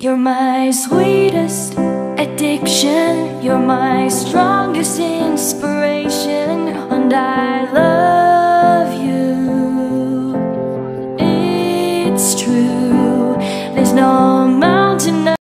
You're my sweetest addiction. You're my strongest inspiration. And I love you. It's true. There's no